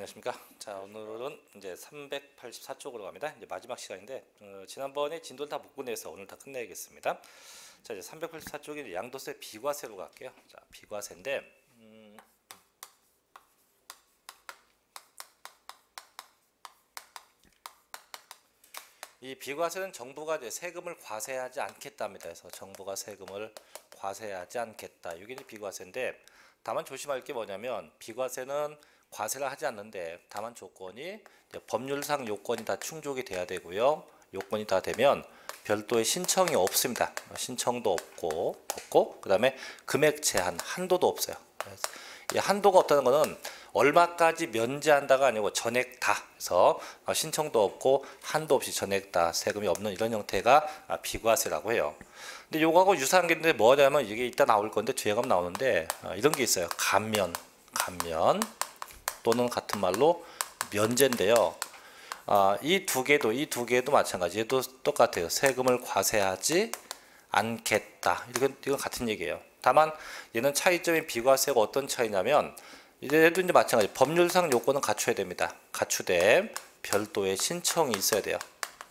안녕하십니까. 자, 오늘은 이제 384쪽으로 갑니다. 이제 마지막 시간인데 어, 지난번에 진도를 다 못 끝내서 오늘 다 끝내야겠습니다. 자, 이제 384쪽이 양도세 비과세로 갈게요. 자, 비과세인데 음, 이 비과세는 정부가 이제 세금을 과세하지 않겠답니다. 그래서 정부가 세금을 과세하지 않겠다. 이게 이제 비과세인데 다만 조심할 게 뭐냐면 비과세는 과세를 하지 않는데 다만 조건이 법률상 요건이 다 충족이 돼야 되고요. 요건이 다 되면 별도의 신청이 없습니다. 신청도 없고 없고 그다음에 금액 제한 한도도 없어요. 이 한도가 없다는 것은 얼마까지 면제한다가 아니고 전액 다 해서 신청도 없고 한도 없이 전액 다 세금이 없는 이런 형태가 비과세라고 해요. 근데 요거하고 유사한 게 있는데 뭐냐면 이게 이따 나올 건데 가면 나오는데 이런 게 있어요. 감면, 감면 또는 같은 말로 면제인데요. 아, 이 두 개도 이 두 개도 마찬가지. 얘도 똑같아요. 세금을 과세하지 않겠다. 이건 이건 같은 얘기예요. 다만 얘는 차이점이 비과세가 어떤 차이냐면 얘도 이제 마찬가지. 법률상 요건은 갖춰야 됩니다. 갖추되 별도의 신청이 있어야 돼요.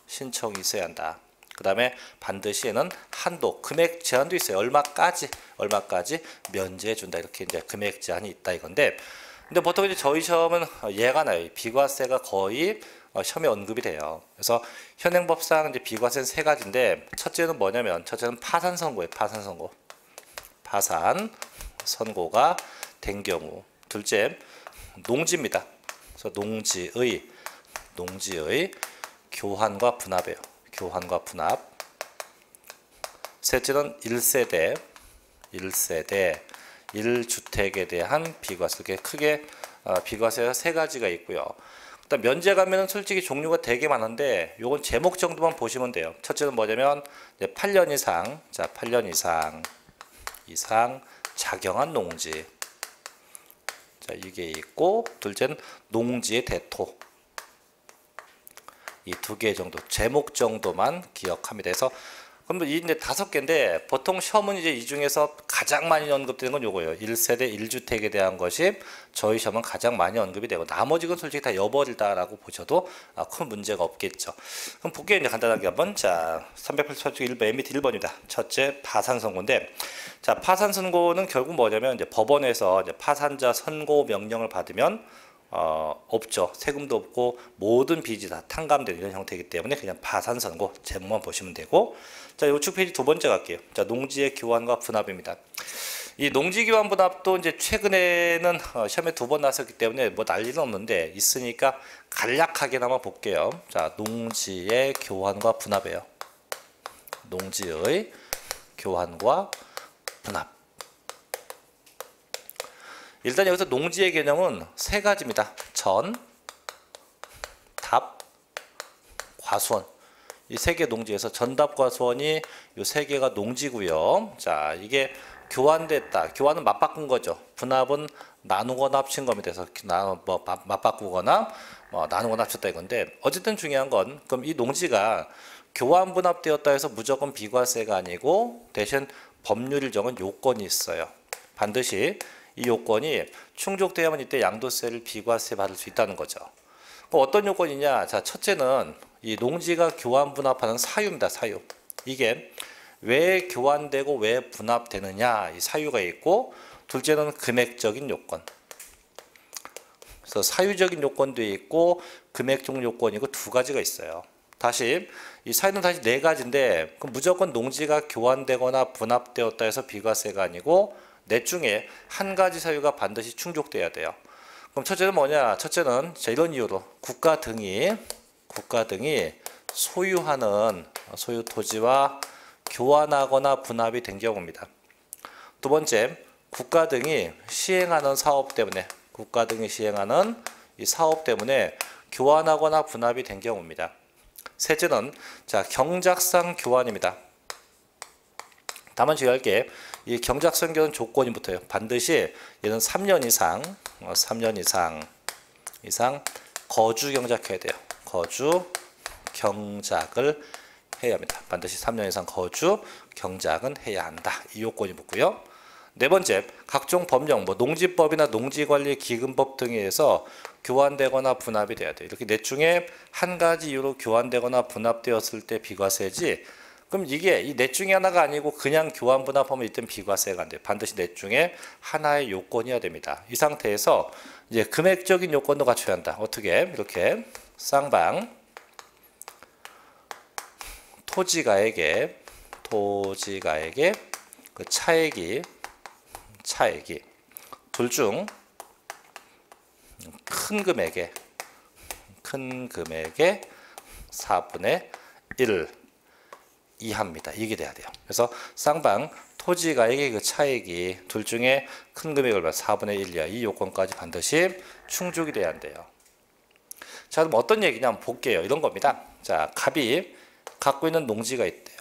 신청이 있어야 한다. 그 다음에 반드시 얘는 한도, 금액 제한도 있어요. 얼마까지, 얼마까지 면제해 준다. 이렇게 이제 금액 제한이 있다 이건데 근데 보통 이제 저희 시험은 예가 나요. 비과세가 거의 어, 시험에 언급이 돼요. 그래서 현행 법상 이제 비과세는 세 가지인데 첫째는 뭐냐면 첫째는 파산 선고예요. 파산 선고. 파산 선고가 된 경우. 둘째 농지입니다. 그래서 농지의 농지의 교환과 분합이에요. 교환과 분합. 셋째는 1세대 1세대 1주택에 대한 비과세. 이렇게 크게 어, 비과세가 세 가지가 있고요. 일단 면제 가면은 솔직히 종류가 되게 많은데 요건 제목 정도만 보시면 돼요. 첫째는 뭐냐면 8년 이상, 자 8년 이상 이상 작용한 농지. 자 이게 있고 둘째는 농지의 대토. 이 두 개 정도 제목 정도만 기억합니다. 그래서 그럼 이 이제 다섯 개인데 보통 시험은 이제 이 중에서 가장 많이 언급되는 건 요거예요. 1세대 1주택에 대한 것이 저희 시험은 가장 많이 언급이 되고 나머지 건 솔직히 다 여버리다라고 보셔도 아, 큰 문제가 없겠죠. 그럼 볼게요. 이제 간단하게 한번 자 384쪽 1번 MBT 1번입니다. 첫째 파산 선고인데 자 파산 선고는 결국 뭐냐면 이제 법원에서 이제 파산자 선고 명령을 받으면 어, 없죠. 세금도 없고 모든 빚이 다 탕감되는 이런 형태이기 때문에 그냥 파산 선고 제목만 보시면 되고 자, 우측 페이지 두 번째 갈게요. 자, 농지의 교환과 분합입니다. 이 농지 교환 분합도 이제 최근에는 어, 시험에 두 번 나왔기 때문에 뭐 난리는 없는데 있으니까 간략하게나마 볼게요. 자, 농지의 교환과 분합이에요. 농지의 교환과 분합. 일단 여기서 농지의 개념은 세 가지입니다. 전, 답, 과수원. 이 세 개 농지에서 전답 과 수원이 이 세 개가 농지고요. 자, 이게 교환됐다. 교환은 맞바꾼 거죠. 분합은 나누거나 합친 겁니다. 그래서 나, 뭐 맞바꾸거나 뭐 나누거나 합쳤다 이건데 어쨌든 중요한 건 그럼 이 농지가 교환 분합되었다 해서 무조건 비과세가 아니고 대신 법률 정은 요건이 있어요. 반드시 이 요건이 충족되야만 이때 양도세를 비과세 받을 수 있다는 거죠. 어떤 요건이냐? 자, 첫째는 이 농지가 교환 분합하는 사유입니다. 사유. 이게 왜 교환되고 왜 분합되느냐 이 사유가 있고 둘째는 금액적인 요건. 그래서 사유적인 요건도 있고 금액적 요건이고 두 가지가 있어요. 다시 이 사유는 다시 네 가지인데 그 무조건 농지가 교환되거나 분합되었다 해서 비과세가 아니고 넷 중에 한 가지 사유가 반드시 충족돼야 돼요. 그럼 첫째는 뭐냐? 첫째는 자 이런 이유로 국가 등이 국가 등이 소유하는 소유 토지와 교환하거나 분합이 된 경우입니다. 두 번째, 국가 등이 시행하는 사업 때문에 국가 등이 시행하는 이 사업 때문에 교환하거나 분합이 된 경우입니다. 셋째는 자 경작상 교환입니다. 다만 주의할 게 이 경작상 교환 조건이 붙어요. 반드시 얘는 3년 이상, 3년 이상 이상 거주 경작해야 돼요. 거주 경작을 해야 합니다. 반드시 3년 이상 거주 경작은 해야 한다. 이 요건이 붙고요. 네 번째, 각종 법령, 뭐 농지법이나 농지관리기금법 등에 의해서 교환되거나 분합이 돼야 돼. 이렇게 넷 중에 한 가지 이유로 교환되거나 분합되었을 때 비과세지. 그럼 이게 이 넷 중에 하나가 아니고 그냥 교환 분합하면 이때 비과세가 안 돼. 반드시 넷 중에 하나의 요건이어야 됩니다. 이 상태에서 이제 금액적인 요건도 갖춰야 한다. 어떻게? 이렇게 쌍방 토지가액에 토지가액에 그 차액이 차액이 둘 중 큰 금액에 큰 금액의 4분의 1 이하입니다. 이게 돼야 돼요. 그래서 쌍방 토지가액의 그 차액이 둘 중에 큰 금액을 얼마 4분의 1 이하 이 요건까지 반드시 충족이 돼야 한대요. 자, 그럼 어떤 얘기냐 한번 볼게요. 이런 겁니다. 자, 갑이 갖고 있는 농지가 있대요.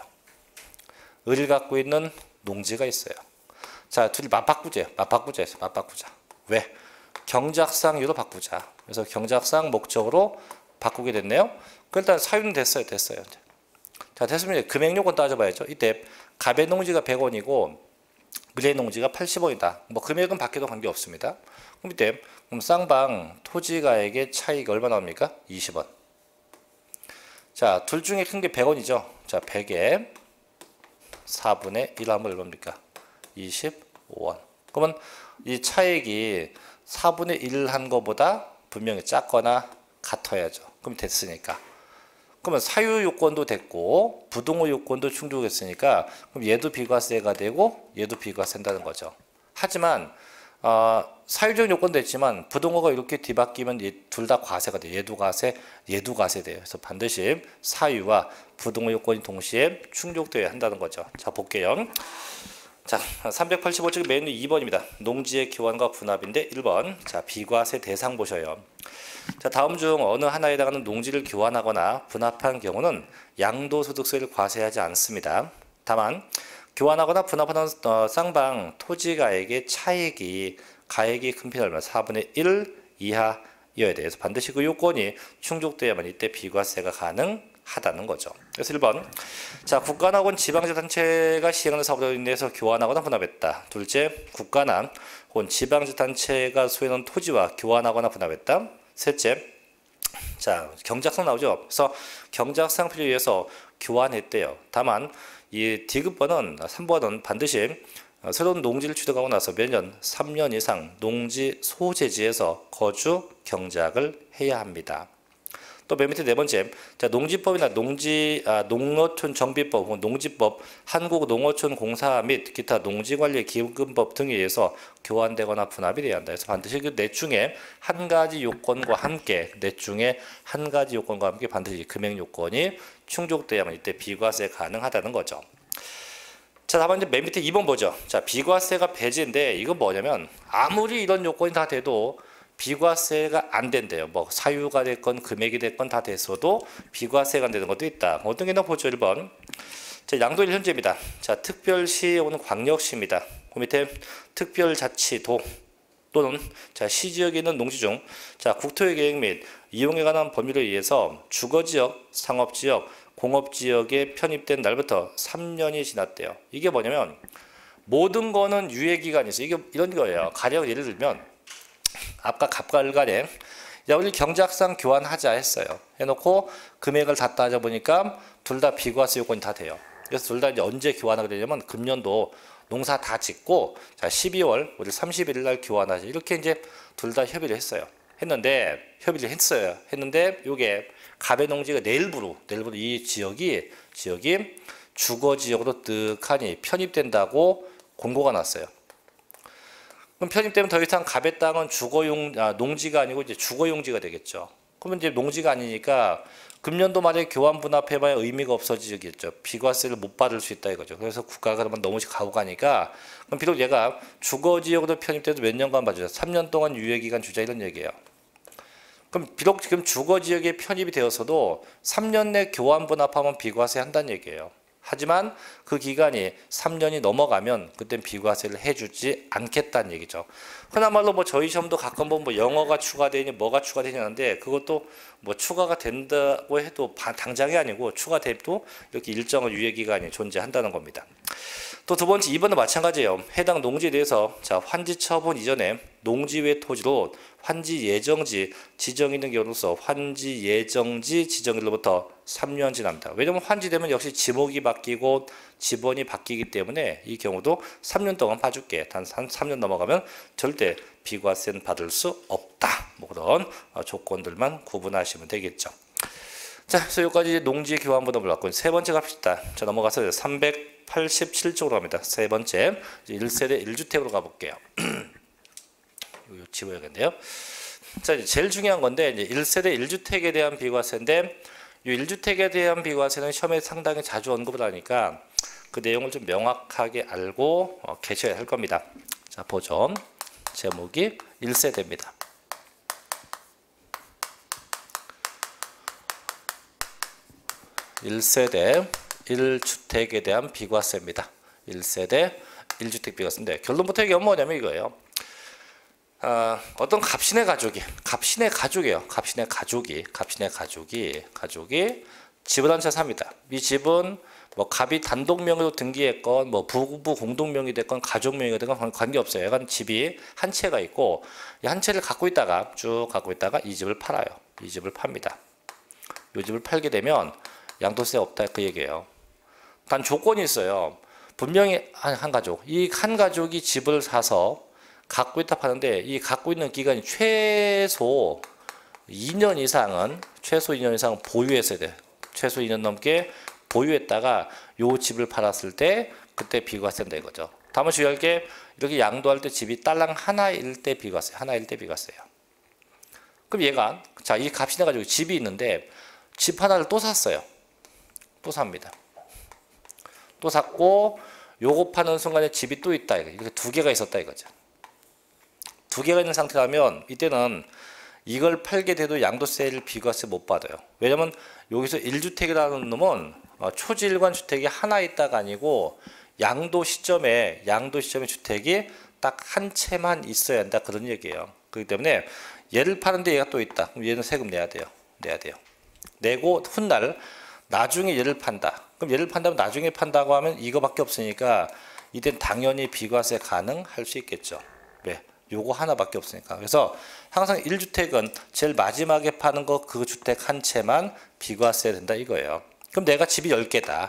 을이 갖고 있는 농지가 있어요. 자, 둘이 맞바꾸자. 맞바꾸자 해서 맞바꾸자. 왜? 경작상 유로 바꾸자. 그래서 경작상 목적으로 바꾸게 됐네요. 그 일단 사유는 됐어요. 됐어요. 자, 됐으면 금액 요건 따져봐야죠. 이때 갑의 농지가 100원이고 을의 농지가 80원이다. 뭐 금액은 바뀌어도 관계 없습니다. 그럼 이때 그럼 쌍방 토지가액의 차이가 얼마 나옵니까? 20원. 자, 둘 중에 큰 게 100원이죠. 자, 100에 4분의 1 하면 얼마입니까? 25원. 그러면 이 차액이 4분의 1 한 거보다 분명히 작거나 같아야죠. 그럼 됐으니까. 그러면 사유 요건도 됐고 부동호 요건도 충족했으니까 그럼 얘도 비과세가 되고 얘도 비과세된다는 거죠. 하지만 어, 사유적 요건도 있지만 부동호가 이렇게 뒤바뀌면 둘 다 과세가 돼요. 얘도 과세, 얘도 과세 돼요. 그래서 반드시 사유와 부동호 요건이 동시에 충족되어야 한다는 거죠. 자 볼게요. 자, 385쪽 메뉴 2번입니다. 농지의 교환과 분합인데 1번. 자, 비과세 대상 보셔요. 자, 다음 중 어느 하나에 해당하는 농지를 교환하거나 분합한 경우는 양도소득세를 과세하지 않습니다. 다만 교환하거나 분합하는 어, 쌍방 토지가액의 차액이 가액이 큰 편이 얼마 4분의 1 이하여야 돼서 반드시 그 요건이 충족돼야만 이때 비과세가 가능하다는 거죠. 그래서 1번 자 국가나 혹은 지방자치단체가 시행하는 사업으로 인해서 교환하거나 분합했다. 둘째 국가나 혹은 지방자치단체가 소유하는 토지와 교환하거나 분합했다. 셋째 자 경작상 나오죠. 그래서 경작상 필요에 의해서 교환했대요. 다만 이 디귿번은 3번은 반드시 새로운 농지를 취득하고 나서 몇 년, 3년 이상 농지 소재지에서 거주 경작을 해야 합니다. 또 맨 밑에 네 번째, 자 농지법이나 농지 아, 농어촌 정비법 혹은 농지법, 한국농어촌 공사 및 기타 농지관리 기금법 등에 의해서 교환되거나 분합이 돼야 한다. 그래서 반드시 그 넷 중에 한 가지 요건과 함께 넷 중에 한 가지 요건과 함께 반드시 금액 요건이 충족돼야만 이때 비과세 가능하다는 거죠. 자, 다만 이제 맨 밑에 2번 보죠. 자, 비과세가 배제인데 이건 뭐냐면 아무리 이런 요건이 다 돼도 비과세가 안 된대요. 뭐 사유가 됐건 금액이 됐건 다 됐어도 비과세가 안 되는 것도 있다. 어떤 게나 보죠. 1번. 자, 양도일 현재입니다. 자, 특별시 오는 광역시입니다. 그 밑에 특별자치도 또는 자, 시지역에 있는 농지 중 자, 국토의 계획 및 이용에 관한 법률에 의해서 주거지역, 상업지역, 공업지역에 편입된 날부터 3년이 지났대요. 이게 뭐냐면 모든 거는 유예기간이 있어요. 이게 이런 거예요. 가령 예를 들면 아까 갑과 간에 야 우리 경작상 교환하자 했어요. 해놓고 금액을 다 따져 보니까 둘 다 비과세 요건이 다 돼요. 그래서 둘 다 이제 언제 교환하게 되냐면 금년도 농사 다 짓고 자 12월 우리 31일 날 교환하자 이렇게 이제 둘 다 협의를 했어요. 했는데 협의를 했어요. 했는데 요게 갑의 농지가 내일부로 내일부로 이 지역이 지역이 주거 지역으로 뜩하니 편입된다고 공고가 났어요. 그럼 편입되면 더 이상 갑의 땅은 주거용 아, 농지가 아니고 이제 주거용지가 되겠죠. 그러면 이제 농지가 아니니까 금년도 말에 교환 분합해봐야 의미가 없어지겠죠. 비과세를 못 받을 수 있다 이거죠. 그래서 국가가 그러면 너무 가고 가니까 그럼 비록 얘가 주거지역으로 편입돼도 몇 년간 봐주자. 3년 동안 유예기간 주자 이런 얘기예요. 그럼 비록 지금 주거지역에 편입이 되어서도 3년 내 교환 분합하면 비과세 한다는 얘기예요. 하지만 그 기간이 3년이 넘어가면 그땐 비과세를 해주지 않겠다는 얘기죠. 흔한 말로 뭐 저희 시험도 가끔 보면 뭐 영어가 추가되니 뭐가 추가되냐는데 그것도 뭐 추가가 된다고 해도 바- 당장이 아니고 추가돼도 이렇게 일정한 유예 기간이 존재한다는 겁니다. 또 두 번째 2번도 마찬가지예요. 해당 농지에 대해서 자 환지 처분 이전에 농지 외 토지로 환지 예정지 지정이 있는 경우로서 환지 예정지 지정일로부터 3년 지납니다. 왜냐하면 환지되면 역시 지목이 바뀌고 지번이 바뀌기 때문에 이 경우도 3년 동안 봐줄게. 단 3년 넘어가면 절대 비과세는 받을 수 없다. 뭐 그런 어, 조건들만 구분하시면 되겠죠. 자, 그래서 여기까지 농지 교환번호 불렀고 세 번째 갑시다. 자, 넘어가서 387쪽으로 갑니다. 세 번째 1세대 1주택으로 가볼게요. 이거 지워야겠네요. 자, 이제 제일 중요한 건데 이제 1세대 1주택에 대한 비과세인데 이 1주택에 대한 비과세는 시험에 상당히 자주 언급을 하니까 그 내용을 좀 명확하게 알고 어, 계셔야 할 겁니다. 자, 보죠. 제목이 1세대입니다. 1세대 1주택에 대한 비과세입니다. 1세대 1주택 비과세인데 결론부터 얘기하면 뭐냐면 이거예요. 아, 어떤 갑신의 가족이 갑신의 가족이에요. 갑신의 가족이 갑신의 가족이 가족이 집을 한 채 삽니다. 이 집은 뭐 갑이 단독 명의로 등기했건 뭐 부부 공동 명의 됐건 가족 명의가 됐건 관계 없어요. 약간 집이 한 채가 있고 이 한 채를 갖고 있다가 쭉 갖고 있다가 이 집을 팔아요. 이 집을 팝니다. 이 집을 팔게 되면 양도세 없다 그 얘기예요. 단 조건이 있어요. 분명히 한, 한 가족, 이 한 가족이 집을 사서 갖고 있다 파는데 이 갖고 있는 기간이 최소 2년 이상은 최소 2년 이상 보유했어야 돼. 최소 2년 넘게 보유했다가 요 집을 팔았을 때 그때 비과세된다 이거죠. 다만 주의할 게 이렇게 양도할 때 집이 딸랑 하나일 때 비과세, 하나일 때 비과세요. 그럼 얘가 자 이 값이 나가지고 집이 있는데 집 하나를 또 샀어요. 또 삽니다. 또 샀고 요거 파는 순간에 집이 또 있다 이렇게 두 개가 있었다 이거죠. 두 개가 있는 상태라면 이때는 이걸 팔게 돼도 양도세를 비과세 못 받아요. 왜냐면 여기서 1주택이라는 놈은 어, 초지일관 주택이 하나 있다가 아니고 양도 시점에 양도 시점에 주택이 딱 한 채만 있어야 한다 그런 얘기예요. 그렇기 때문에 얘를 파는데 얘가 또 있다. 그럼 얘는 세금 내야 돼요. 내야 돼요. 내고 훗날 나중에 얘를 판다. 그럼 얘를 판다면 나중에 판다고 하면 이거밖에 없으니까 이땐 당연히 비과세 가능할 수 있겠죠. 왜? 요거 하나밖에 없으니까. 그래서 항상 1주택은 제일 마지막에 파는 거 그 주택 한 채만 비과세 된다 이거예요. 그럼 내가 집이 10개다.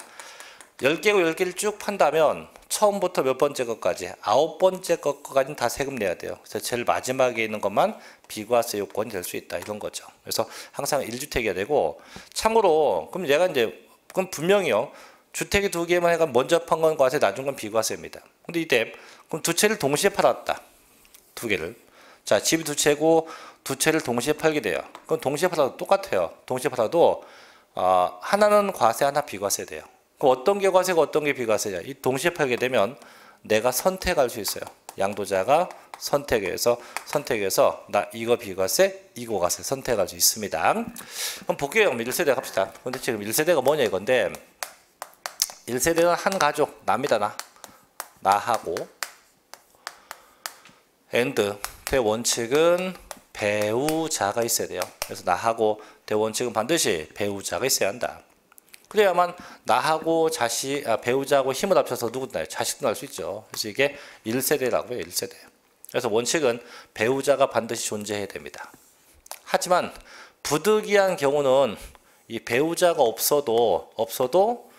10개고 10개를 쭉 판다면 처음부터 몇 번째 것까지 아홉 번째 것까지는 다 세금 내야 돼요. 그래서 제일 마지막에 있는 것만 비과세 요건이 될 수 있다 이런 거죠. 그래서 항상 1주택이어야 되고 참고로 그럼 얘가 이제 그럼 분명히요. 주택이 두 개만 해가 먼저 판 건 과세 나중 건 비과세입니다. 근데 이때 그럼 두 채를 동시에 팔았다. 두 개를. 자, 집이 두 채고 두 채를 동시에 팔게 돼요. 그럼 동시에 팔아도 똑같아요. 동시에 팔아도 어, 하나는 과세, 하나 비과세 돼요. 그럼 어떤 게 과세고 어떤 게 비과세냐? 이 동시에 팔게 되면 내가 선택할 수 있어요. 양도자가 선택해서 선택해서 나 이거 비과세, 이거 과세 선택할 수 있습니다. 그럼 볼게요. 1세대 갑시다. 근데 지금 1세대가 뭐냐 이건데 1세대는 한 가족, 납니다. 나. 나하고 and 대원칙은 배우자가 있어야 돼요. 그래서 나하고 대원칙은 반드시 배우자가 있어야 한다. 그래야만 나하고 자식, 아, 배우자하고 힘을 합쳐서 누구나 자식도 날 수 있죠. 그래서 이게 1세대라고 해요. 1세대. 그래서 원칙은 배우자가 반드시 존재해야 됩니다. 하지만 부득이한 경우는 이 배우자가 없어도 없어도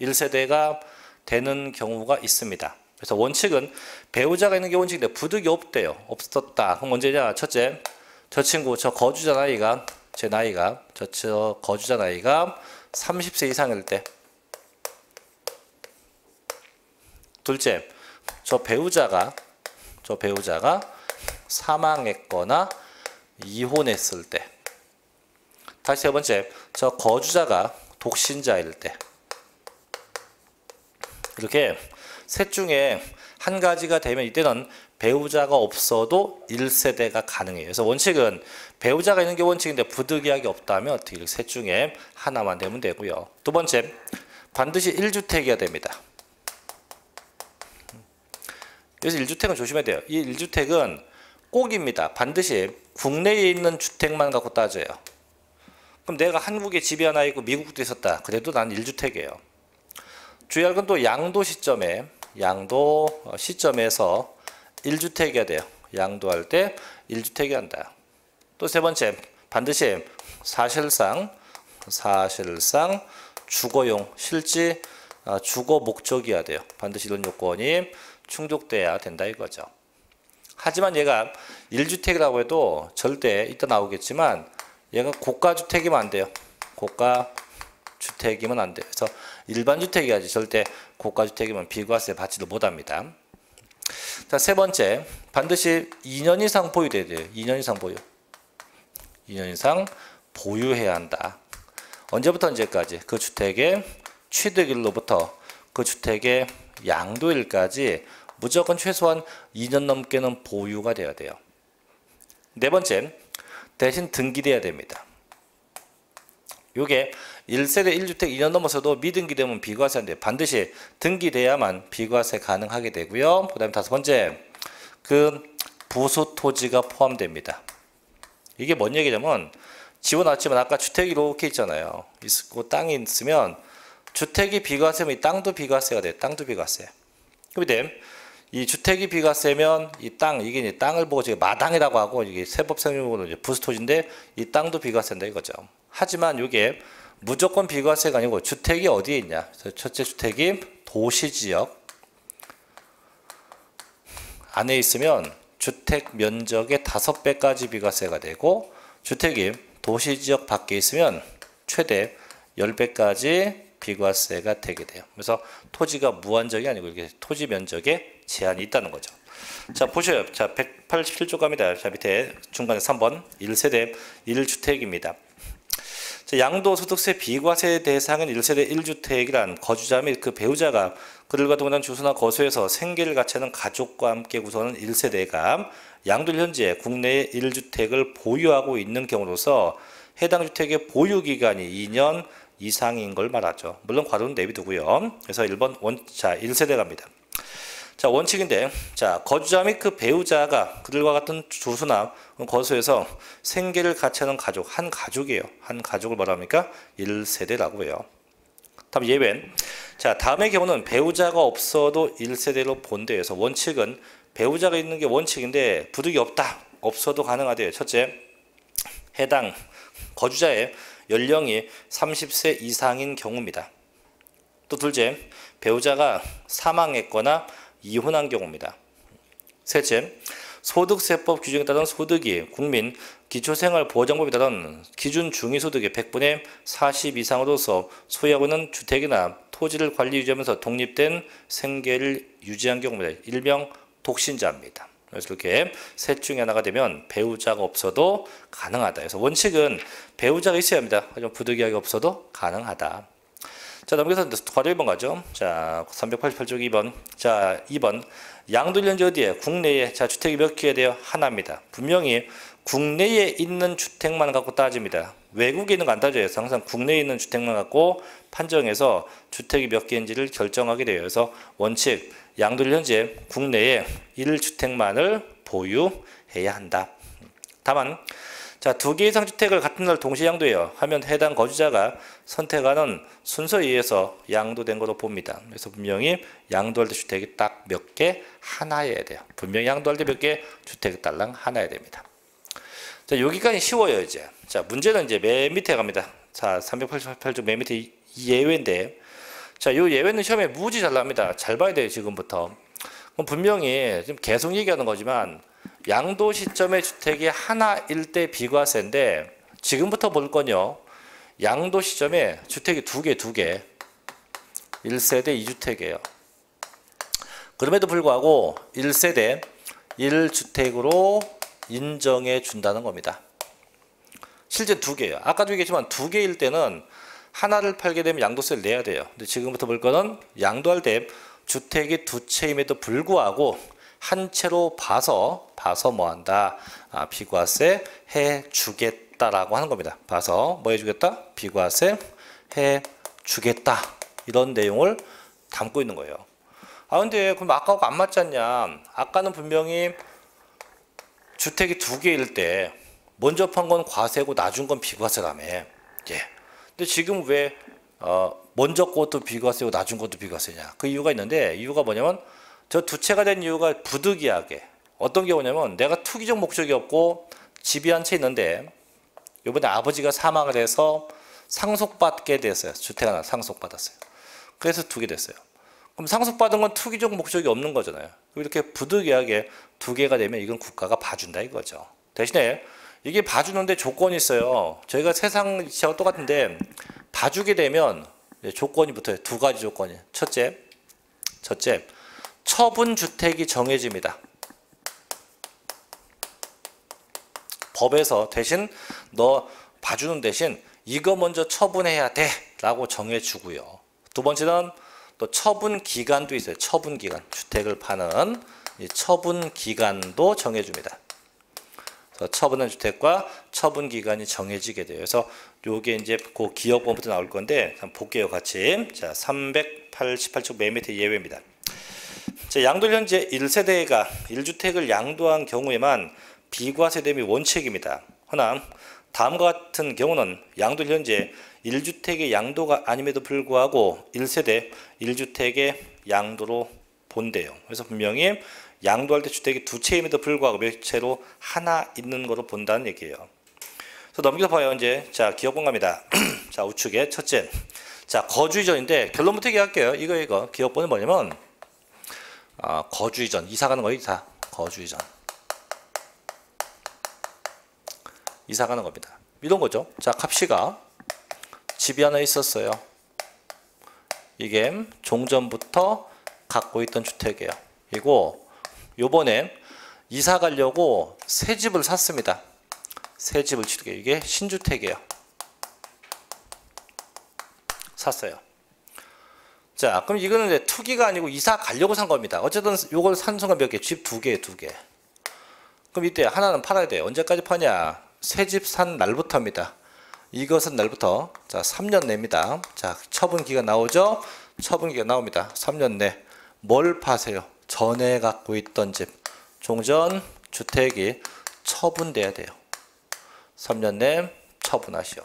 1세대가 되는 경우가 있습니다. 그래서 원칙은 배우자가 있는 게 원칙인데 부득이 없대요. 없었다. 그럼 언제냐? 첫째, 저 친구, 저 거주자 나이가 제 나이가 저, 저 거주자 나이가 30세 이상일 때. 둘째, 저 배우자가 저 배우자가 사망했거나 이혼했을 때. 다시 세 번째, 저 거주자가 독신자일 때. 이렇게 셋 중에 한 가지가 되면 이때는 배우자가 없어도 1세대가 가능해요. 그래서 원칙은 배우자가 있는 게 원칙인데 부득이하게 없다면 어떻게 이렇게 셋 중에 하나만 되면 되고요. 두 번째, 반드시 1주택이어야 됩니다. 그래서 1주택은 조심해야 돼요. 이 1주택은 꼭입니다. 반드시 국내에 있는 주택만 갖고 따져요. 그럼 내가 한국에 집이 하나 있고 미국도 있었다. 그래도 난 1주택이에요. 주의할 건또 양도 시점에 양도 어, 시점에서 1주택이어야 돼요. 양도할 때 1주택이 한다. 또 세 번째 반드시 사실상 사실상 주거용 실지 아, 주거 목적이어야 돼요. 반드시 이런 요건이 충족돼야 된다 이거죠. 하지만 얘가 1주택이라고 해도 절대 이따 나오겠지만 얘가 고가 주택이면 안 돼요. 고가 주택이면 안 돼요. 그래서 일반 주택이야지 절대 고가 주택이면 비과세 받지도 못합니다. 자, 세 번째. 반드시 2년 이상 보유돼야 돼요. 2년 이상 보유. 2년 이상 보유해야 한다. 언제부터 언제까지? 그 주택의 취득일로부터 그 주택의 양도일까지 무조건 최소한 2년 넘게는 보유가 돼야 돼요. 네 번째, 대신 등기돼야 됩니다. 요게 1세대 1주택 2년 넘어서도 미등기 되면 비과세인데 반드시 등기돼야만 비과세 가능하게 되고요. 그 다음에 다섯 번째, 그 부수 토지가 포함됩니다. 이게 뭔 얘기냐면 지워놨지만 아까 주택이 이렇게 있잖아요. 있고 땅이 있으면 주택이 비과세면 이 땅도 비과세가 돼. 땅도 비과세. 그런데 이 주택이 비과세면 이 땅 이게 이제 땅을 보고 지금 마당이라고 하고 이게 세법상용으로 이제 부수토지인데 이 땅도 비과세인다 이거죠. 하지만 이게 무조건 비과세가 아니고 주택이 어디에 있냐? 첫째 주택이 도시 지역 안에 있으면 주택 면적의 다섯 배까지 비과세가 되고 주택이 도시 지역 밖에 있으면 최대 10배까지 비과세가 되게 돼요. 그래서 토지가 무한정이 아니고 이렇게 토지 면적에 제한이 있다는 거죠. 자, 보셔요. 자, 187조 갑니다. 자, 밑에 중간에 3번 1세대 1주택입니다. 자, 양도소득세 비과세 대상은 1세대 1주택이란 거주자 및 그 배우자가 그들과 동일한 주소나 거소에서 생계를 같이 하는 가족과 함께 구성하는 1세대가 양도일 현재 국내에 1주택을 보유하고 있는 경우로서 해당 주택의 보유 기간이 2년 이상인 걸 말하죠. 물론 과도는 내비두고요. 그래서 1번 원, 자, 1세대 갑니다. 자, 원칙인데, 자, 거주자 및 그 배우자가 그들과 같은 주소나 거소에서 생계를 같이 하는 가족, 한 가족이에요. 한 가족을 말합니까? 1세대라고 해요. 다음 예외. 자, 다음의 경우는 배우자가 없어도 1세대로 본대에서 원칙은 배우자가 있는 게 원칙인데 부득이 없다. 없어도 가능하대요. 첫째, 해당 거주자의 연령이 30세 이상인 경우입니다. 또 둘째, 배우자가 사망했거나 이혼한 경우입니다. 셋째, 소득세법 규정에 따른 소득이 국민 기초생활보장법에 따른 기준 중위소득의 100분의 40 이상으로서 소유하고 있는 주택이나 토지를 관리 유지하면서 독립된 생계를 유지한 경우입니다. 일명 독신자입니다. 그래서 이렇게 셋 중에 하나가 되면 배우자가 없어도 가능하다. 그래서 원칙은 배우자가 있어야 합니다. 하지만 부득이하게 없어도 가능하다. 자, 넘겨서 과로 1번 가죠. 자, 388쪽 2번. 자, 2번. 양도일련지 어디에? 국내에. 자, 주택이 몇 개에 대요? 하나입니다. 분명히 국내에 있는 주택만 갖고 따집니다. 외국에 있는 거 안 따져요. 항상 국내에 있는 주택만 갖고 판정해서 주택이 몇 개인지를 결정하게 돼요. 그래서 원칙, 양도일 현재 국내에 1주택만을 보유해야 한다. 다만 자, 두 개 이상 주택을 같은 날 동시에 양도해요. 하면 해당 거주자가 선택하는 순서에 의해서 양도된 것으로 봅니다. 그래서 분명히 양도할 때 주택이 딱 몇 개? 하나여야 돼요. 분명히 양도할 때 몇 개? 주택 달랑 하나여야 됩니다. 자, 여기까지 쉬워요, 이제. 자, 문제는 이제 맨 밑에 갑니다. 자, 388쪽 맨 밑에 예외인데 자, 요 예외는 시험에 무지 잘 납니다. 잘 봐야 돼요, 지금부터. 그럼 분명히 지금 계속 얘기하는 거지만 양도 시점의 주택이 하나일 때 비과세인데 지금부터 볼 건요. 양도 시점에 주택이 두 개, 두 개. 1세대 2주택이에요. 그럼에도 불구하고 1세대 1주택으로 인정해 준다는 겁니다. 실제 두 개예요. 아까도 얘기했지만 두 개일 때는 하나를 팔게 되면 양도세를 내야 돼요. 근데 지금부터 볼 거는 양도할 때 주택이 두 채임에도 불구하고 한 채로 봐서 봐서 뭐 한다? 아, 비과세 해 주겠다라고 하는 겁니다. 봐서 뭐 해주겠다? 비과세 해 주겠다 이런 내용을 담고 있는 거예요. 아 근데 그럼 아까하고 안 맞지 않냐? 아까는 분명히 주택이 두 개일 때 먼저 판 건 과세고 나중 건 비과세라며. 예. 근데 지금 왜 어, 먼저 것도 비과세고 나중 것도 비과세냐? 그 이유가 있는데 이유가 뭐냐면 저 두 채가 된 이유가 부득이하게 어떤 경우냐면 내가 투기적 목적이 없고 집이 한 채 있는데 이번에 아버지가 사망을 해서 상속받게 됐어요. 주택 하나 상속받았어요. 그래서 두 개 됐어요. 그럼 상속받은 건 투기적 목적이 없는 거잖아요. 이렇게 부득이하게 두 개가 되면 이건 국가가 봐준다 이거죠. 대신에 이게 봐주는데 조건이 있어요. 저희가 세상 이치하고 똑같은데 봐주게 되면 조건이 붙어요. 두 가지 조건이. 첫째, 첫째, 처분 주택이 정해집니다. 법에서 대신 너 봐주는 대신 이거 먼저 처분해야 돼 라고 정해주고요. 두 번째는 또 처분 기간도 있어요. 처분 기간 주택을 파는 이 처분 기간도 정해줍니다. 처분한 주택과 처분 기간이 정해지게 돼요. 그래서 요게 이제 그 기업법부터 나올 건데 한번 볼게요, 같이. 자, 388쪽 맨 밑에 예외입니다. 자, 양도 현재 1세대가 1주택을 양도한 경우에만 비과세됨이 원칙입니다. 허나 다음과 같은 경우는 양도 현재 1주택의 양도가 아님에도 불구하고 1세대 1주택의 양도로 본대요. 그래서 분명히 양도할 때 주택이 두 채임에도 불구하고 몇 채로 하나 있는 거로 본다는 얘기예요. 그래서 넘겨서 봐요. 이제 자 기업권 갑니다. 자 우측에 첫째 자 거주 이전인데 결론부터 얘기할게요. 이거 이거 기업권은 뭐냐면 아, 거주 이전 이사 가는 거예요. 이사 거주 이전 이사 가는 겁니다. 이런 거죠. 자 갑시가 집이 하나 있었어요. 이게 종전부터 갖고 있던 주택이에요. 그리고 요번에 이사 가려고 새 집을 샀습니다. 새 집을 치르게 이게 신주택이에요. 샀어요. 자, 그럼 이거는 이제 투기가 아니고 이사 가려고 산 겁니다. 어쨌든 요걸 산 순간 몇 개? 집 두 개, 두 개. 그럼 이때 하나는 팔아야 돼요. 언제까지 파냐? 새 집 산 날부터입니다. 이것은 날부터 자 3년 내입니다. 자 처분 기간 나오죠? 처분 기간 나옵니다. 3년 내. 뭘 파세요? 전에 갖고 있던 집 종전 주택이 처분돼야 돼요. 3년 내 처분하시오.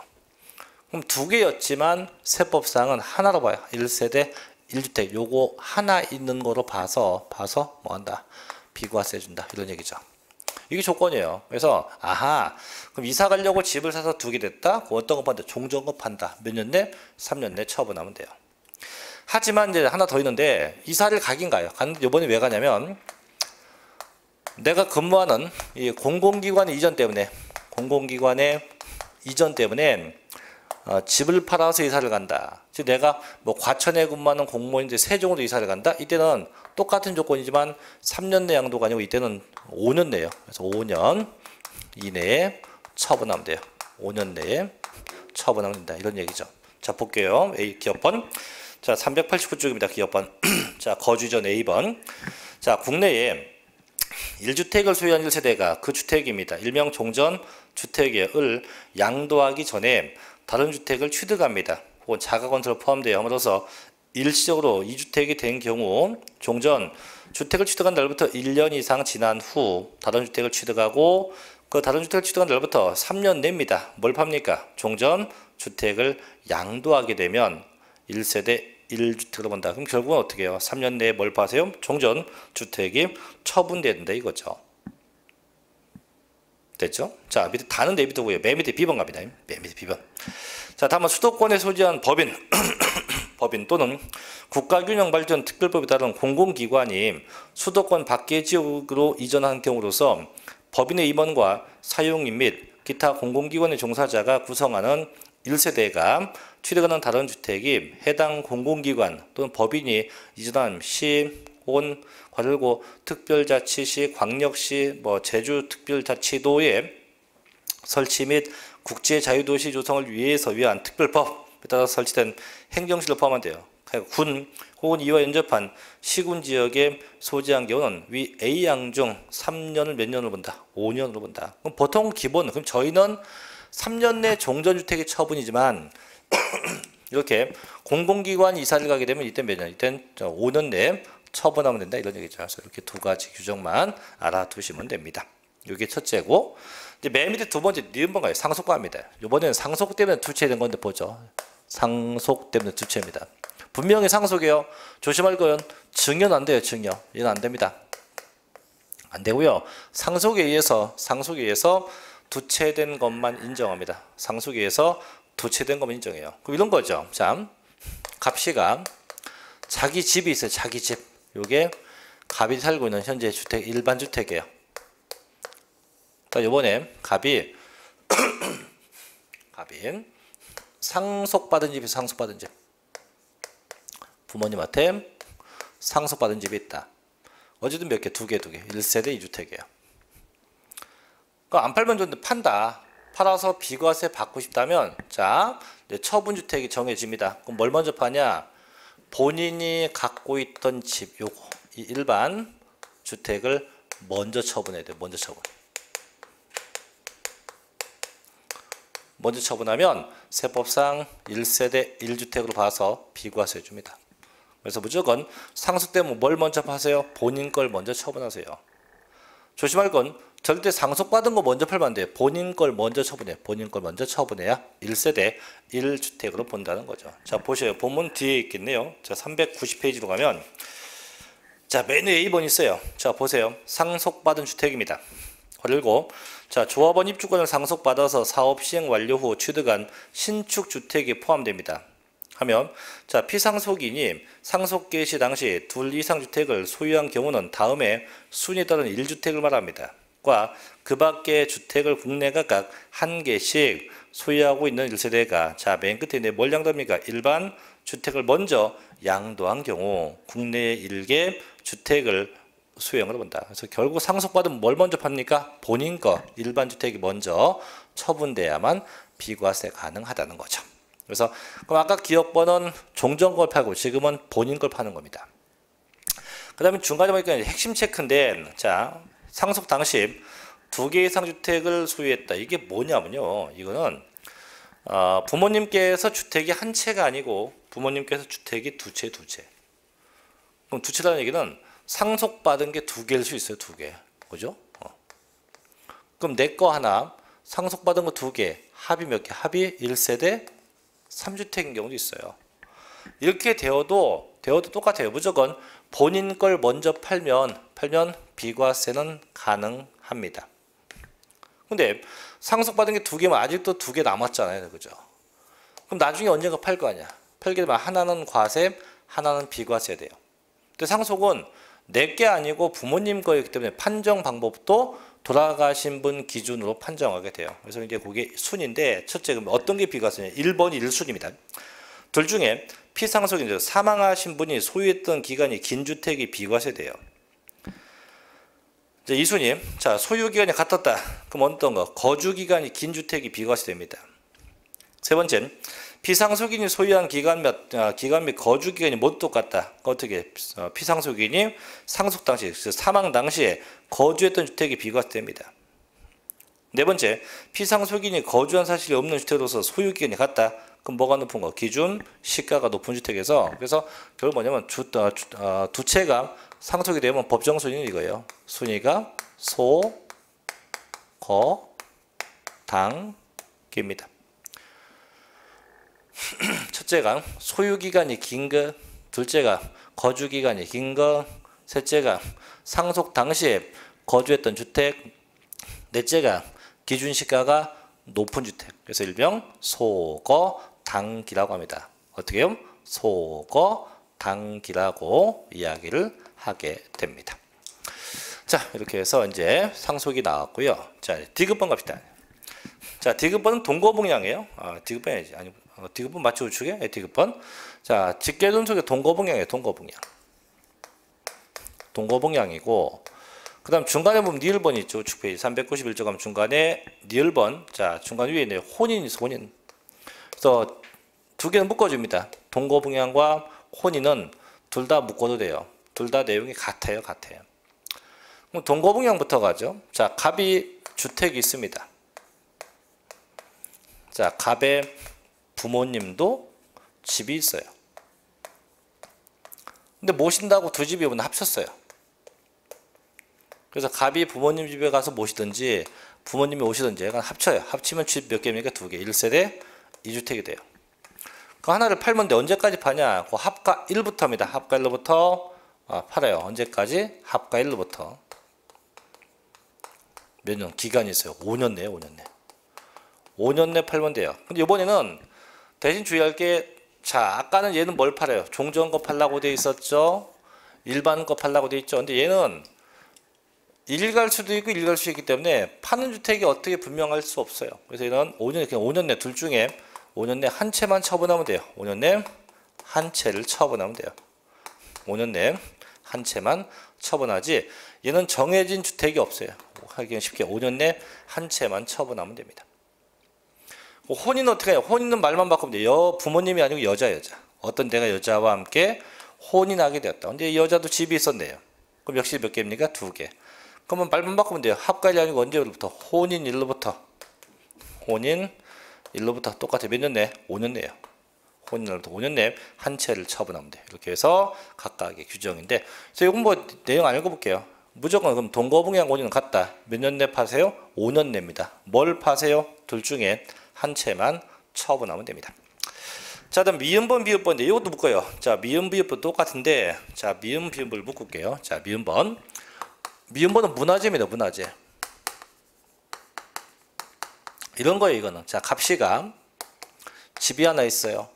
그럼 두 개였지만 세법상은 하나로 봐요. 1세대 1주택 요거 하나 있는 거로 봐서 봐서 뭐 한다. 비과세 준다. 이런 얘기죠. 이게 조건이에요. 그래서 아하 그럼 이사 가려고 집을 사서 두 개 됐다. 그 어떤 거 판다? 종전거 판다. 몇 년 내? 3년 내 처분하면 돼요. 하지만 이제 하나 더 있는데 이사를 가긴 가요. 갔는데 이번에 왜 가냐면 내가 근무하는 이 공공기관 이전 때문에 공공기관의 이전 때문에 어, 집을 팔아서 이사를 간다. 즉 내가 뭐 과천에 근무하는 공무원인데 세종으로 이사를 간다. 이때는 똑같은 조건이지만 3년 내 양도가 아니고 이때는 5년 내요. 그래서 5년 이내에 처분하면 돼요. 5년 내에 처분하면 된다. 이런 얘기죠. 자 볼게요. A 기업번. 자 389쪽입니다. 기업번. 자 거주 전 A번. 자 국내에 1주택을 소유한 1세대가 그 주택입니다. 일명 종전 주택을 양도하기 전에 다른 주택을 취득합니다. 혹은 자가건설 포함되어 함으로써 일시적으로 2주택이 된 경우 종전 주택을 취득한 날부터 1년 이상 지난 후 다른 주택을 취득하고 그 다른 주택을 취득한 날부터 3년 내입니다. 뭘 팝니까? 종전 주택을 양도하게 되면 1세대 1주택으로 본다. 그럼 결국은 어떻게 해요? 3년 내에 뭘 파세요? 종전 주택이 처분된다 이거죠. 됐죠? 자, 밑에 다는 내비두고요. 맨 밑에 B번 갑니다. 맨 밑에 B번. 자, 다음은 수도권에 소지한 법인, 법인 또는 국가균형발전 특별법에 따른 공공기관이 수도권 밖의 지역으로 이전한 경우로서 법인의 임원과 사용인 및 기타 공공기관의 종사자가 구성하는 1세대가 취득하는 다른 주택이 해당 공공기관 또는 법인이 이전한 시 혹은 괄호 특별자치시, 광역시, 뭐 제주 특별자치도의 설치 및 국제자유도시 조성을 위해서 위한 특별법에 따라 설치된 행정실을 포함한대요. 군 혹은 이와 연접한 시군 지역에 소지한 경우는 위 A양 중 3년을 몇 년으로 본다? 5년으로 본다. 그럼 보통 기본, 그럼 저희는 3년 내 종전주택의 처분이지만 이렇게 공공기관 이사를 가게 되면 이때 몇 년? 이때는 5년 내에 처분하면 된다 이런 얘기죠. 그래서 이렇게 두 가지 규정만 알아두시면 됩니다. 이게 첫째고 이제 맨 밑에 두 번째 니은 번가요 상속과입니다. 이번에는 상속 때문에 두채된 건데 보죠. 상속 때문에 두채입니다. 분명히 상속이에요. 조심할 거는 증여는 안 돼요. 증여 이건 안 됩니다. 안 되고요. 상속에 의해서 상속에 의해서 두채된 것만 인정합니다. 상속에 의해서 두채된 것만 인정해요. 그럼 이런 거죠. 자, 갑시가 자기 집이 있어요. 자기 집. 요게 갑이 살고 있는 현재 주택 일반 주택이에요. 그러니까 요번에 갑이 갑이 상속받은 집이 상속받은 집. 부모님한테 상속받은 집이 있다. 어쨌든 몇 개, 두 개, 두 개. 1세대 2주택이에요. 그러니까 안 팔면 좋은데 판다. 팔아서 비과세 받고 싶다면 자, 처분주택이 정해집니다. 그럼 뭘 먼저 파냐? 본인이 갖고 있던 집 요거 이 일반 주택을 먼저 처분해야 돼. 먼저 처분. 먼저 처분하면 세법상 1세대 1주택으로 봐서 비과세 줍니다. 그래서 무조건 상속되면 뭘 먼저 하세요? 본인 걸 먼저 처분하세요. 조심할 건 절대 상속받은 거 먼저 팔면 안 돼요. 본인 걸 먼저 처분해. 본인 걸 먼저 처분해야 1세대 1주택으로 본다는 거죠. 자, 보세요. 본문 뒤에 있겠네요. 자, 390페이지로 가면 자, 맨 위에 1번 있어요. 자, 보세요. 상속받은 주택입니다. 그리고 자, 조합원 입주권을 상속받아서 사업 시행 완료 후 취득한 신축 주택이 포함됩니다. 하면 자 피상속인이 상속 개시 당시 둘 이상 주택을 소유한 경우는 다음에 순위에 따른 1주택을 말합니다. 과그 밖의 주택을 국내 각각 한 개씩 소유하고 있는 1세대가 자 맨 끝에 있는 뭘 양도합니까? 일반 주택을 먼저 양도한 경우 국내에 1개 주택을 수용을 본다. 그래서 결국 상속받으면 뭘 먼저 팝니까? 본인 거 일반 주택이 먼저 처분돼야만 비과세 가능하다는 거죠. 그래서 그럼 아까 기업번은 종전 걸 팔고 지금은 본인 걸 파는 겁니다. 그 다음에 중간에 보니까 핵심 체크인데 자 상속 당시 두 개 이상 주택을 소유했다. 이게 뭐냐면요. 이거는 어, 부모님께서 주택이 한 채가 아니고 부모님께서 주택이 두 채, 두 채. 그럼 두 채라는 얘기는 상속받은 게 두 개일 수 있어요. 두 개. 그죠? 어. 그럼 내 거 하나, 상속받은 거 두 개, 합이 몇 개? 합이 1세대 3주택인 경우도 있어요. 이렇게 되어도 되어도 똑같아요. 무조건 본인 걸 먼저 팔면 팔면 비과세는 가능합니다. 근데 상속받은 게 두 개면 아직도 두 개 남았잖아요. 그죠? 그럼 나중에 언젠가 팔 거 아니야. 팔게 되면 하나는 과세, 하나는 비과세 돼요. 근데 상속은 내게 아니고 부모님 거이기 때문에 판정 방법도 돌아가신 분 기준으로 판정하게 돼요. 그래서 이제 그게 순인데 첫째 그럼 어떤 게 비과세냐? 1번이 1순입니다. 둘 중에 피상속인 사망하신 분이 소유했던 기간이 긴 주택이 비과세돼요. 이제 이순임, 자 소유 기간이 같았다. 그럼 어떤 거? 거주 기간이 긴 주택이 비과세 됩니다. 세 번째, 피상속인이 소유한 기간 몇 아, 기간 및 거주 기간이 모두 똑같다. 어떻게 어, 피상속인이 상속 당시 사망 당시에 거주했던 주택이 비과세됩니다. 네 번째, 피상속인이 거주한 사실이 없는 주택으로서 소유 기간이 같다. 그럼 뭐가 높은 거? 기준 시가가 높은 주택에서 그래서 결국 뭐냐면 주, 어, 주, 어, 두 채가 상속이 되면 법정 순위는 이거예요. 순위가 소, 거, 당, 기입니다. 첫째가 소유 기간이 긴 거, 둘째가 거주 기간이 긴 거, 셋째가 상속 당시에 거주했던 주택, 넷째가 기준 시가가 높은 주택. 그래서 일명 소거 당기라고 합니다. 어떻게요? 소거 당기라고 이야기를 하게 됩니다. 자, 이렇게 해서 이제 상속이 나왔고요. 자, 디귿번 갑시다. 자, 디귿번은 동거봉양이에요. 아, 디귿번이지. 아니, 어, 디귿번 맞죠 우측에? 네, 디귿번. 자, 직계존속의 동거봉양이에요. 동거봉양. 동거봉양이고 그 다음 중간에 보면 니을번 있죠. 우측 페이지 391쪽 가면 중간에 니을번. 자, 중간 위에 있네. 혼인. 혼인. 그래서 두 개는 묶어줍니다. 동거봉양과 혼인은 둘 다 묶어도 돼요. 둘 다 내용이 같아요. 같아요. 그럼 동거봉양부터 가죠. 자, 갑이 주택이 있습니다. 자, 갑의 부모님도 집이 있어요. 근데 모신다고 두 집이 오늘 합쳤어요. 그래서 갑이 부모님 집에 가서 모시든지 부모님이 오시든지 합쳐요. 합치면 집 몇 개입니까? 두 개. 1세대 2주택이 돼요. 그 하나를 팔면 돼. 언제까지 파냐? 그 합가 1부터입니다. 합가 1로부터 아, 팔아요. 언제까지? 합가 1로부터. 몇 년? 기간이 있어요. 5년 내에 5년 내. 5년 내 팔면 돼요. 근데 이번에는 대신 주의할 게 자, 아까는 얘는 뭘 팔아요? 종전 거 팔라고 돼 있었죠? 일반 거 팔라고 돼 있죠? 근데 얘는 일갈 수도 있고 일갈 수 있기 때문에 파는 주택이 어떻게 분명할 수 없어요. 그래서 얘는 5년 그냥 5년 내 둘 중에 5년 내 한 채만 처분하면 돼요. 5년 내 한 채를 처분하면 돼요. 5년 내 한 채만 처분하지 얘는 정해진 주택이 없어요. 하기 쉽게 5년 내 한 채만 처분하면 됩니다. 그 혼인은 어떻게 해요? 혼인은 말만 바꾸면 돼요. 여 부모님이 아니고 여자 여자. 어떤 데가 여자와 함께 혼인하게 되었다. 근데 이 여자도 집이 있었네요. 그럼 역시 몇 개입니까? 두 개. 그러면 말만 바꾸면 돼요. 합가일이 아니고 언제부터? 혼인 일로부터. 혼인 일로부터 똑같아. 몇년 내? 5년 내요. 혼인 일로부터 5년 내 한 채를 처분하면 돼. 이렇게 해서 각각의 규정인데. 그래서 이건 뭐 내용 안 읽어볼게요. 무조건 그럼 동거분양 혼인은 같다. 몇 년 내 파세요? 5년 내입니다. 뭘 파세요? 둘 중에 한 채만 처분하면 됩니다. 자, 다음 미음번, 비읍번인데 이것도 묶어요. 자, 미음, 비읍번 똑같은데 자, 미음, 비읍을 묶을게요. 자, 미음번. 미음번은 문화재입니다. 문화재. 이런 거예요, 이거는. 자, 갑시가 집이 하나 있어요.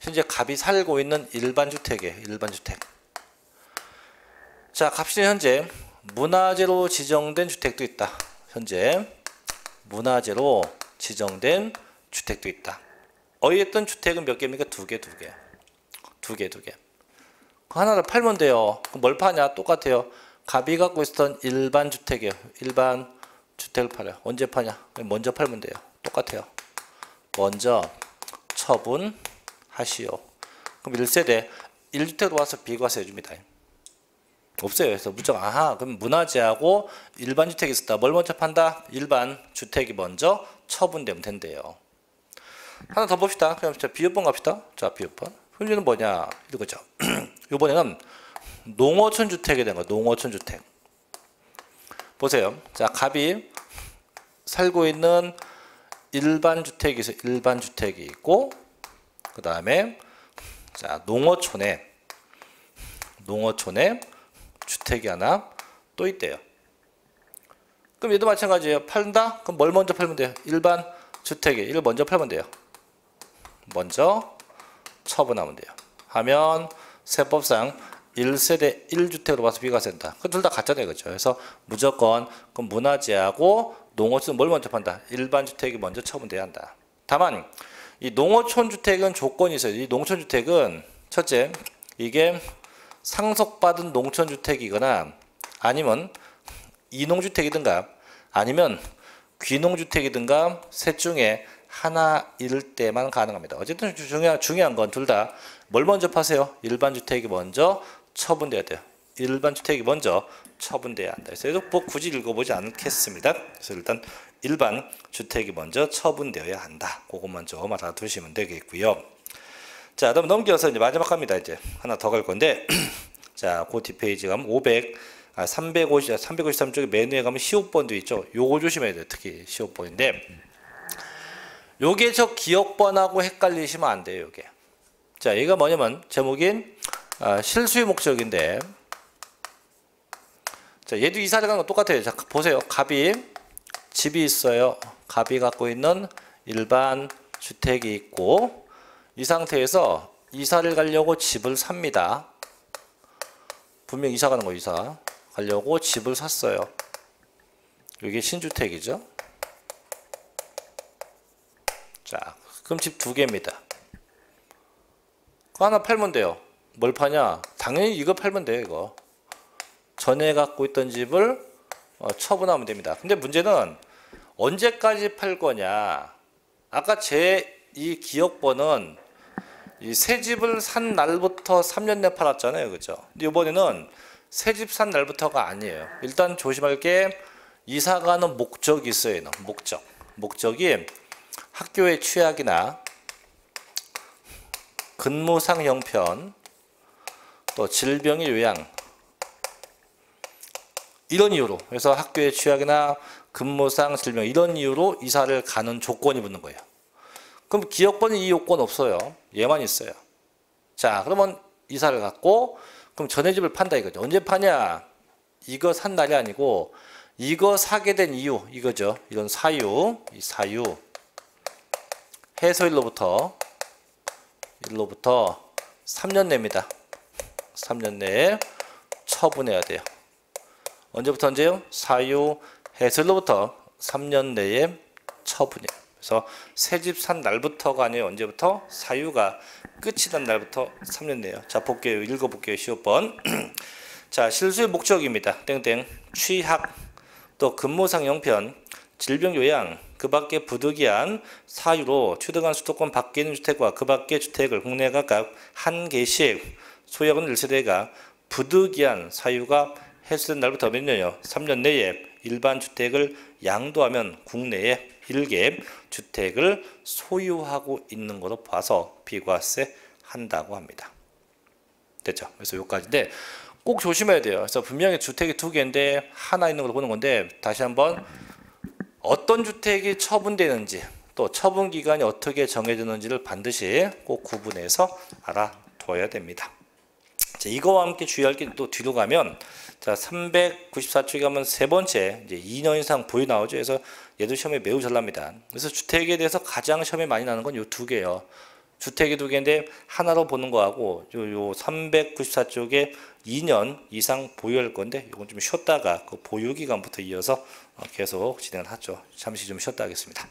현재 갑이 살고 있는 일반 주택이에요. 일반 주택. 자, 갑시는 현재 문화재로 지정된 주택도 있다. 현재 문화재로 지정된 주택도 있다. 어이했던 주택은 몇 개입니까? 두 개, 두 개. 두 개, 두 개. 그 하나를 팔면 돼요. 그럼 뭘 파냐? 똑같아요. 갑이 갖고 있었던 일반 주택이에요. 일반 주택을 팔아요. 언제 파냐? 먼저 팔면 돼요. 똑같아요. 먼저 처분하시오. 그럼 1세대 1주택으로 와서 비과세 해줍니다. 없어요. 그래서 무조건 아하 그럼 문화재하고 일반 주택이 있었다. 뭘 먼저 판다? 일반 주택이 먼저 처분되면 된대요. 하나 더 봅시다. 그럼 자 비읍번 갑시다. 자 비읍번. 현재는 뭐냐 이거죠. 이번에는 농어촌 주택이 된 거. 농어촌 주택. 보세요. 자 갑이 살고 있는 일반 주택이. 일반 주택이 있고 그 다음에 자 농어촌에 농어촌에 주택이 하나 또 있대요. 그럼 얘도 마찬가지예요. 팔다? 그럼 뭘 먼저 팔면 돼요? 일반 주택에 이를 먼저 팔면 돼요. 먼저 처분하면 돼요. 하면 세법상 1세대 1주택으로 봐서 비과세된다. 그 둘 다 같잖아요. 그죠? 그래서 무조건 그 문화재하고 농어촌은 뭘 먼저 판다? 일반 주택이 먼저 처분돼야 한다. 다만 이 농어촌 주택은 조건이 있어요. 이 농촌 주택은 첫째 이게 상속받은 농촌 주택이거나 아니면 이농주택이든가 아니면 귀농주택이든가 셋 중에 하나일 때만 가능합니다. 어쨌든 중요한, 중요한 건 둘 다 뭘 먼저 파세요? 일반 주택이 먼저 처분돼야 돼요. 일반 주택이 먼저 처분돼야 한다. 그래서 뭐 굳이 읽어보지 않겠습니다. 그래서 일단 일반 주택이 먼저 처분되어야 한다. 그것만 좀 알아두시면 되겠고요. 자, 그럼 넘겨서 이제 마지막 합니다. 이제 하나 더 갈 건데, 자, 그 뒷페이지 가면 500, 아, 350, 353쪽에 메뉴에 가면 시옷번도 있죠. 요거 조심해야 돼요. 특히 시옷번인데, 요게 저 기억번하고 헷갈리시면 안 돼요. 요게. 자, 얘가 뭐냐면 제목인 아, 실수의 목적인데, 자, 얘도 이사를 가는 거 똑같아요. 자, 보세요. 갑이 집이 있어요. 갑이 갖고 있는 일반 주택이 있고, 이 상태에서 이사를 가려고 집을 삽니다. 분명 이사 가는 거 이사 가려고 집을 샀어요. 이게 신주택이죠. 자, 그럼 집 두 개입니다. 그 하나 팔면 돼요. 뭘 파냐? 당연히 이거 팔면 돼요, 이거. 전에 갖고 있던 집을 어, 처분하면 됩니다. 근데 문제는 언제까지 팔 거냐? 아까 제 이 기억번은 이 새 집을 산 날부터 3년 내 팔았잖아요. 그죠? 근데 이번에는 새 집 산 날부터가 아니에요. 일단 조심할 게 이사 가는 목적이 있어요. 목적. 목적이 학교의 취약이나 근무상 형편 또 질병의 요양 이런 이유로 그래서 학교의 취약이나 근무상 질병 이런 이유로 이사를 가는 조건이 붙는 거예요. 그럼 기업권은 이 요건 없어요. 얘만 있어요. 자, 그러면 이사를 갔고 그럼 전에 집을 판다 이거죠. 언제 파냐? 이거 산 날이 아니고 이거 사게 된 이유 이거죠. 이런 사유, 이 사유 해소일로부터 일로부터 3년 내입니다. 3년 내에 처분해야 돼요. 언제부터 언제요? 사유 해소일로부터 3년 내에 처분이에요. 그래서 새 집 산 날부터가 아니에요. 언제부터? 사유가 끝이 난 날부터 3년 내요. 자, 볼게요. 읽어볼게요. 15번. 자, 실수의 목적입니다. 땡땡. 취학, 또 근무상 형편, 질병 요양, 그 밖에 부득이한 사유로 취득한 수도권 밖에 있는 주택과 그 밖의 주택을 국내 각각 한 개씩 소유하는 1세대가 부득이한 사유가 해소된 날부터 몇 년이요? 3년 내에 일반 주택을 양도하면 국내에 1개 주택을 소유하고 있는 것으로 봐서 비과세 한다고 합니다. 됐죠? 그래서 여기까지인데 꼭 조심해야 돼요. 그래서 분명히 주택이 두 개인데 하나 있는 걸로 보는 건데 다시 한번 어떤 주택이 처분되는지 또 처분 기간이 어떻게 정해지는지를 반드시 꼭 구분해서 알아둬야 됩니다. 자, 이거와 함께 주의할 게 또 뒤로 가면 자 394쪽에 가면 세 번째 이제 2년 이상 보유 나오죠. 그래서 얘도 시험에 매우 잘 납니다. 그래서 주택에 대해서 가장 시험에 많이 나는 건 요 두 개예요. 주택이 두 개인데 하나로 보는 거하고 요, 요 394쪽에 2년 이상 보유할 건데 이건 좀 쉬었다가 그 보유 기간부터 이어서 어, 계속 진행을 하죠. 잠시 좀 쉬었다 하겠습니다.